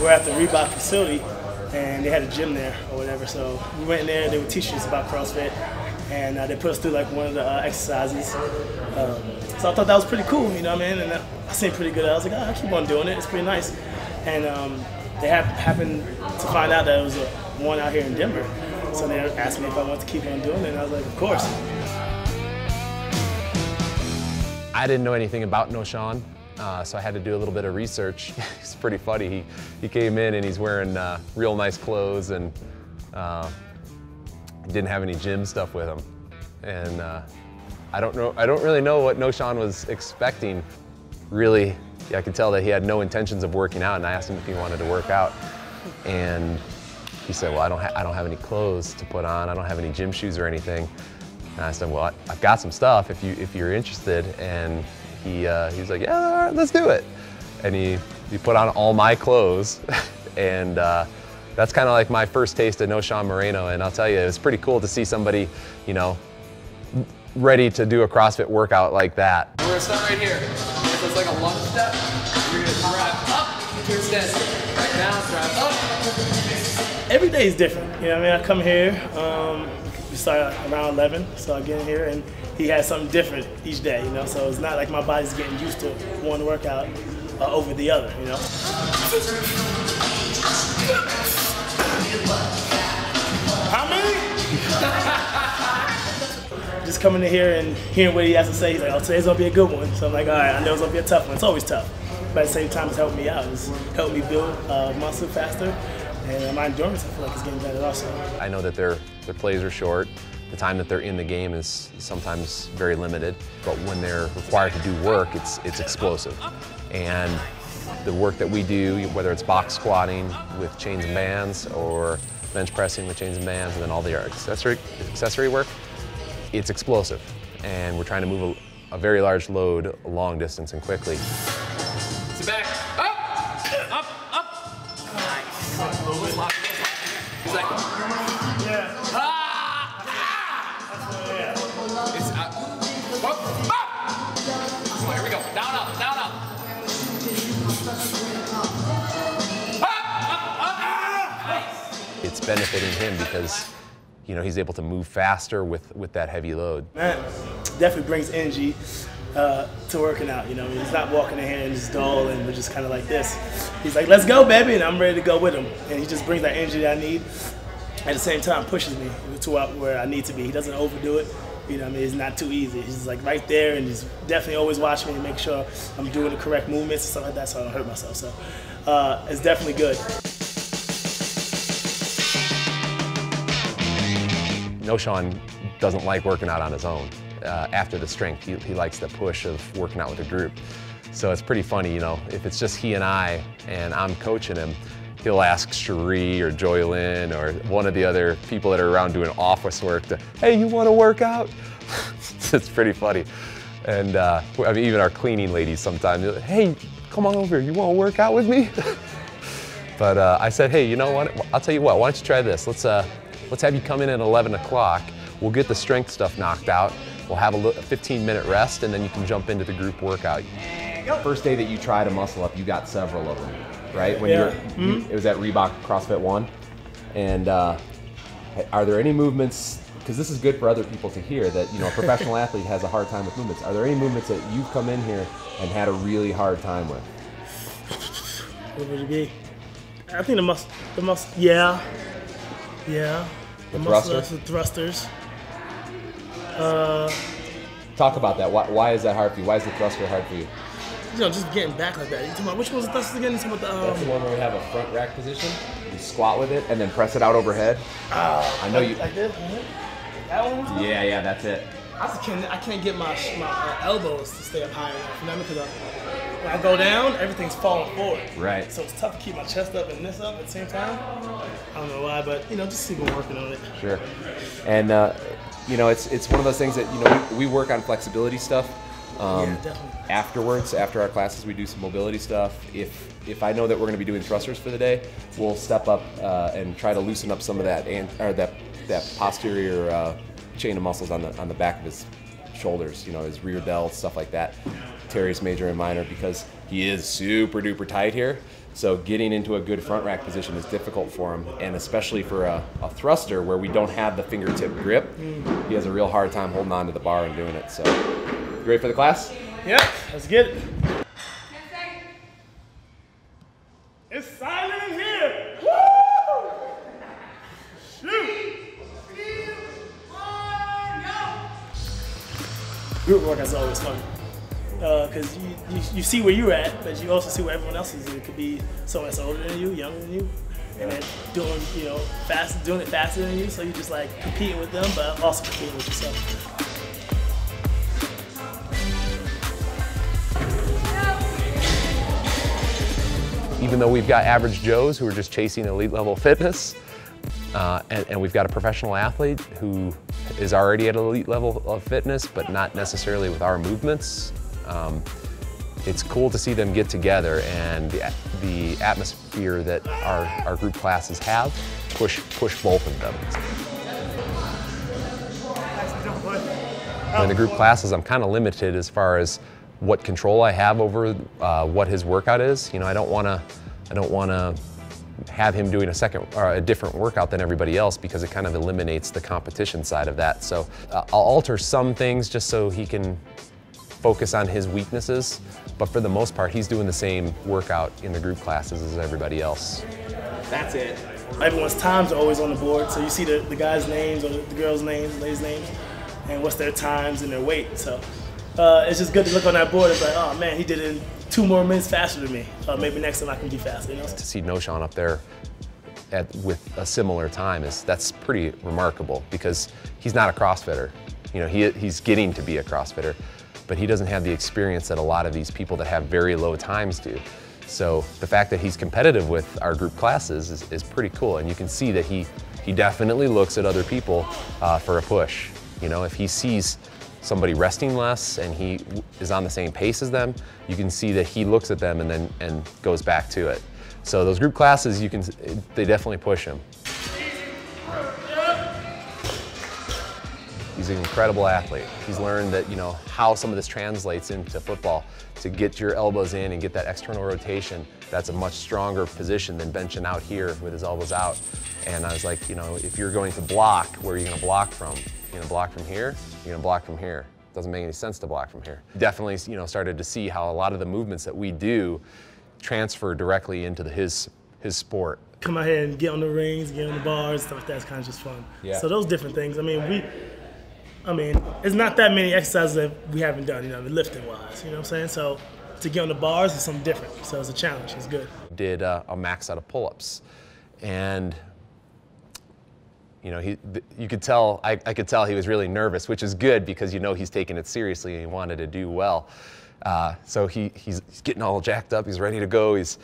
We're at the Reebok facility, and they had a gym there or whatever. So we went in there. They were teaching us about CrossFit, and uh, they put us through like one of the uh, exercises. Um, so I thought that was pretty cool, you know what I mean? And uh, I seemed pretty good. I was like, oh, I keep on doing it. It's pretty nice. And um, they hap- happened to find out that it was a, one out here in Denver. So they asked me if I wanted to keep on doing it, and I was like, of course. I didn't know anything about Knowshon, uh, so I had to do a little bit of research. it's pretty funny. He, he came in and he's wearing uh, real nice clothes and uh, didn't have any gym stuff with him. And uh, I don't know. I don't really know what Knowshon was expecting. Really, yeah, I could tell that he had no intentions of working out, and I asked him if he wanted to work out, and he said, "Well, I don't. I don't have any clothes to put on. I don't have any gym shoes or anything." And I said, "Well, I, have got some stuff if you if you're interested." And he uh, he's like, "Yeah, all right, let's do it." And he he put on all my clothes, and uh, that's kind of like my first taste of Knowshon Moreno. And I'll tell you, it was pretty cool to see somebody, you know, ready to do a CrossFit workout like that. We're gonna start right here. So it's like a lunge step. You're gonna drive up to extend. Right now, drive up. Every day is different. You know what I mean? I come here, um, we start around 11, so I get in here and he has something different each day, you know? So it's not like my body's getting used to one workout uh, over the other, you know? How many? Just coming in here and hearing what he has to say, he's like, oh, today's gonna be a good one. So I'm like, all right, I know it's gonna be a tough one. It's always tough. But at the same time, it's helped me out. It's helped me build uh, muscle faster. And my endurance, I feel like, is getting better also. I know that their, their plays are short. The time that they're in the game is sometimes very limited, but when they're required to do work, it's, it's explosive. And the work that we do, whether it's box squatting with chains and bands or bench pressing with chains and bands, and then all the accessory, accessory work, it's explosive. And we're trying to move a, a very large load long distance and quickly. It's benefiting him because you know, he's able to move faster with, with that heavy load. That definitely brings energy uh, to working out. You know, he's not walking in here and just dull and we're just kind of like this. He's like, "Let's go, baby," and I'm ready to go with him. And he just brings that energy that I need. At the same time, pushes me to where I need to be. He doesn't overdo it. You know, I mean, it's not too easy. He's like right there, and he's definitely always watching me to make sure I'm doing the correct movements and stuff like that, so I don't hurt myself. So uh, it's definitely good. Knowshon doesn't like working out on his own. Uh, after the strength, he, he likes the push of working out with a group. So it's pretty funny, you know, if it's just he and I and I'm coaching him, he'll ask Cherie or Joylyn or one of the other people that are around doing office work to, hey, you want to work out? it's pretty funny. And uh, I mean, even our cleaning ladies sometimes, like, hey, come on over, you want to work out with me? but uh, I said, hey, you know what? I'll tell you what, why don't you try this? Let's, uh, let's have you come in at 11 o'clock. We'll get the strength stuff knocked out. We'll have a 15 minute rest and then you can jump into the group workout. First day that you tried to muscle up, you got several of them, right? When Yeah. were, you, it was at Reebok CrossFit One. And uh, are there any movements? Because this is good for other people to hear that you know a professional athlete has a hard time with movements. Are there any movements that you've come in here and had a really hard time with? What would it be? I think the mus, the mus, yeah, yeah. The, The muscle the thrusters. Uh, Talk about that. Why, why is that hard for you? Why is the thruster hard for you? You know, just getting back like that. You talking about which one's the thrusters again? You talking about the, That's the um, one where we have a front rack position. You squat with it and then press it out overhead. I know you. like this? That one? Yeah, yeah, that's it. I just can't. I can't get my my uh, elbows to stay up high enough. You know, because I, when I go down, everything's falling forward. Right. So it's tough to keep my chest up and this up at the same time. I don't know why, but you know, just keep on working on it. Sure. And uh, you know, it's it's one of those things that you know we, we work on flexibility stuff. Um, Yeah. Afterwards, after our classes, we do some mobility stuff. If if I know that we're going to be doing thrusters for the day, we'll step up uh, and try to loosen up some of that and or that that posterior uh, chain of muscles on the on the back of his shoulders, you know, his rear delts, stuff like that, teres major and minor, because he is super duper tight here. So getting into a good front rack position is difficult for him, and especially for a, a thruster where we don't have the fingertip grip, he has a real hard time holding on to the bar and doing it. So, you ready for the class? Yep, let's get it. It's silent in here. Woo! Shoot! Group work is always fun. Uh, because you, you, you see where you're at, but you also see where everyone else is. It could be someone that's older than you, younger than you, and then doing you know fast, doing it faster than you. So you're just like competing with them, but also competing with yourself. Even though we've got average Joes who are just chasing elite level fitness, uh, and, and, we've got a professional athlete who is already at elite level of fitness, but not necessarily with our movements. Um, it's cool to see them get together and the, the atmosphere that our, our group classes have push, push both of them. In the group classes, I'm kind of limited as far as what control I have over uh, what his workout is. You know, I don't want to, I don't want to have him doing a second or a different workout than everybody else because it kind of eliminates the competition side of that. So uh, I'll alter some things just so he can focus on his weaknesses, but for the most part, he's doing the same workout in the group classes as everybody else. That's it. Everyone's times are always on the board, so you see the, the guys' names or the girls' names, ladies' names, and what's their times and their weight. So uh, it's just good to look on that board and be like, oh man, he did it in two more minutes faster than me. Uh, maybe next time I can be faster. You know? To see Knowshon up there at, with a similar time is that's pretty remarkable because he's not a CrossFitter. You know, he, he's getting to be a CrossFitter, but he doesn't have the experience that a lot of these people that have very low times do. So the fact that he's competitive with our group classes is, is pretty cool, and you can see that he he definitely looks at other people uh, for a push. You know, if he sees somebody resting less and he is on the same pace as them, you can see that he looks at them and then and goes back to it. So those group classes, you can they definitely push him. He's an incredible athlete. He's learned that you know how some of this translates into football. To get your elbows in and get that external rotation, that's a much stronger position than benching out here with his elbows out. And I was like, you know, if you're going to block, where are you going to block from? You're gonna block from here, you're gonna block from here. Doesn't make any sense to block from here. Definitely, you know, started to see how a lot of the movements that we do transfer directly into the, his his sport. Come out here and get on the rings, get on the bars, stuff like that's kind of just fun. Yeah. So those different things. I mean, we, I mean, it's not that many exercises that we haven't done, you know, lifting wise. You know what I'm saying? So to get on the bars is something different. So it's a challenge. It's good. Did uh, a max out of pull-ups, and you know, he, you could tell, I, I, could tell he was really nervous, which is good because you know he's taking it seriously and he wanted to do well. Uh, so he, he's, he's, getting all jacked up, he's ready to go, he's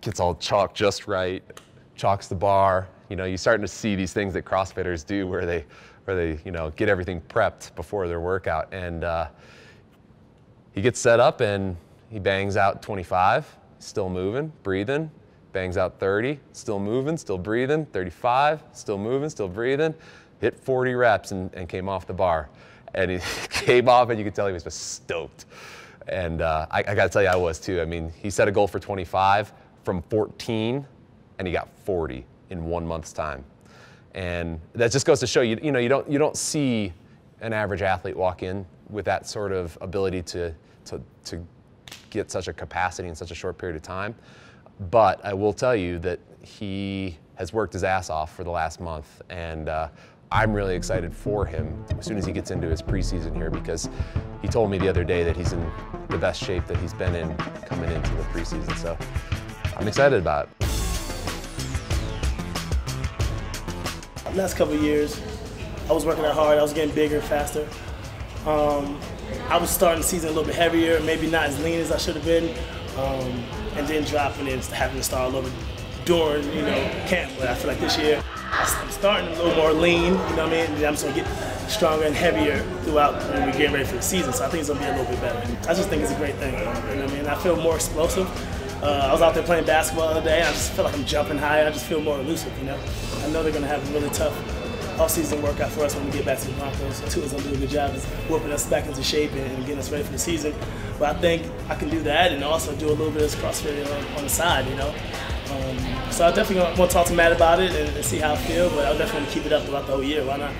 gets all chalked just right, chalks the bar. You know, you're starting to see these things that CrossFitters do where they, where they, you know, get everything prepped before their workout. And uh, he gets set up and he bangs out 25, still moving, breathing, bangs out 30, still moving, still breathing, 35, still moving, still breathing, hit 40 reps and, and came off the bar. And he came off and you could tell he was just stoked. And uh, I, I gotta tell you, I was too. I mean, he set a goal for 25 from 14 and he got 40 in one month's time. And that just goes to show you, you know, you don't, you don't see an average athlete walk in with that sort of ability to, to, to get such a capacity in such a short period of time. But I will tell you that he has worked his ass off for the last month, and uh, I'm really excited for him as soon as he gets into his preseason here because he told me the other day that he's in the best shape that he's been in coming into the preseason. So I'm excited about it. Last couple years, I was working out hard. I was getting bigger, faster. Um, I was starting the season a little bit heavier, maybe not as lean as I should have been. Um, and then dropping it, having to start all over during, you know, camp. But I feel like this year I'm starting a little more lean, you know what I mean? And I'm just gonna get stronger and heavier throughout when we get ready for the season. So I think it's gonna be a little bit better. I just think it's a great thing. You know what I mean? I feel more explosive. Uh, I was out there playing basketball the other day. I just feel like I'm jumping higher. I just feel more elusive, you know. I know they're gonna have a really tough off-season workout for us when we get back to the Broncos. Tua's gonna do a good job of whooping us back into shape and, getting us ready for the season. But I think I can do that and also do a little bit of CrossFit on, on the side, you know. Um, so I definitely want to talk to Matt about it and, and see how I feel, but I'll definitely keep it up throughout the whole year. Why not?